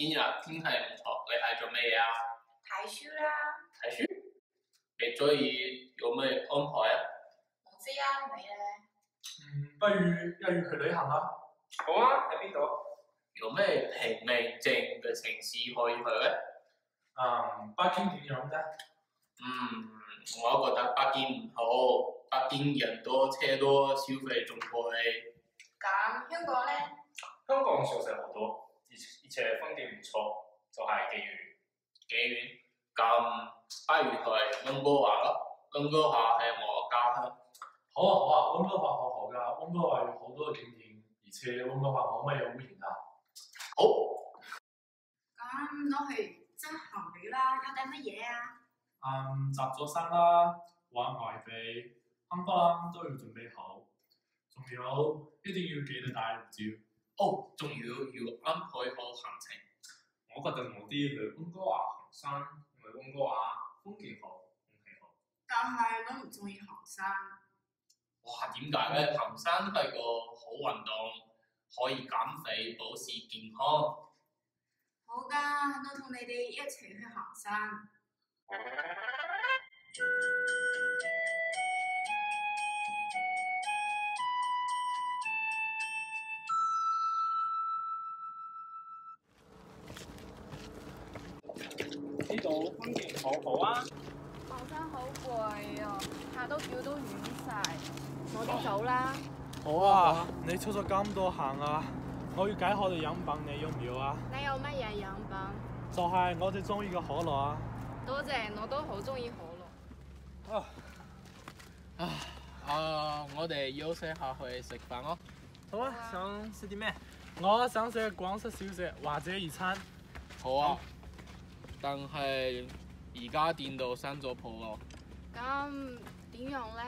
今日天氣唔錯，你係做咩嘢啊？睇書啦，睇書？你中意有咩安排啊？唔知啊，你咧？嗯，不如一於去旅行啦。好啊，喺邊度？有咩平寧靜嘅城市可以去咧？嗯，北京點樣啫？嗯，我覺得北京唔好，北京人多車多，消費仲貴。咁香港咧？香港熟食好多，而而且風景唔錯，就係幾遠。幾遠？咁不如去溫哥華咯，溫哥華係我家鄉。好啊好啊，溫哥華好好噶，溫哥華有好多嘅景點，而且溫哥華冇乜嘢污染啊。好，咁攞去執行李啦，有帶乜嘢啊？嗯，集咗衫啦，玩外幣，冚唪唥都要準備好，仲有一定要記得帶護照。哦，仲要要安排好行程。我覺得我啲去溫哥華行山，因為溫哥華風景好，空氣好。但係我唔中意行山。哇，點解咧？行山都係個好運動，可以減肥、保持健康。好噶，我同你哋一齊去行山。呢度風景好好啊！行山好攰啊，下都叫都軟晒，我哋走啦。好啊，你出咗咁多行啊，我要解渴嘅飲品，你要唔要啊？你有乜嘢飲品？就係我哋中意嘅可樂啊！多謝，我都好中意可樂。啊，啊啊！我哋休息下去食飯咯。好啊，想食啲咩？我想食廣式小食或者二餐。好啊，但係而家店度閂咗鋪咯。咁點用咧？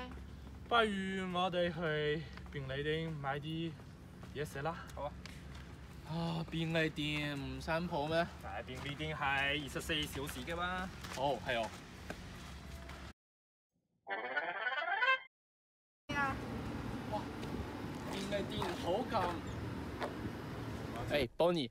不如我哋去便利店買啲嘢食啦。好啊。啊！便利店唔閂鋪咩？但係便利店係二十四小時嘅嘛。哦，係哦。哇！便利店好近。誒，Bonnie，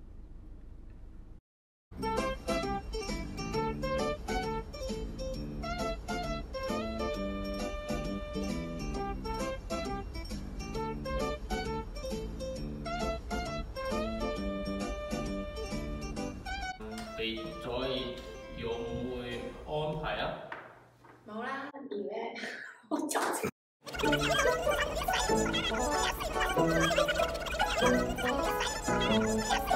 冇啦，而咧我就誒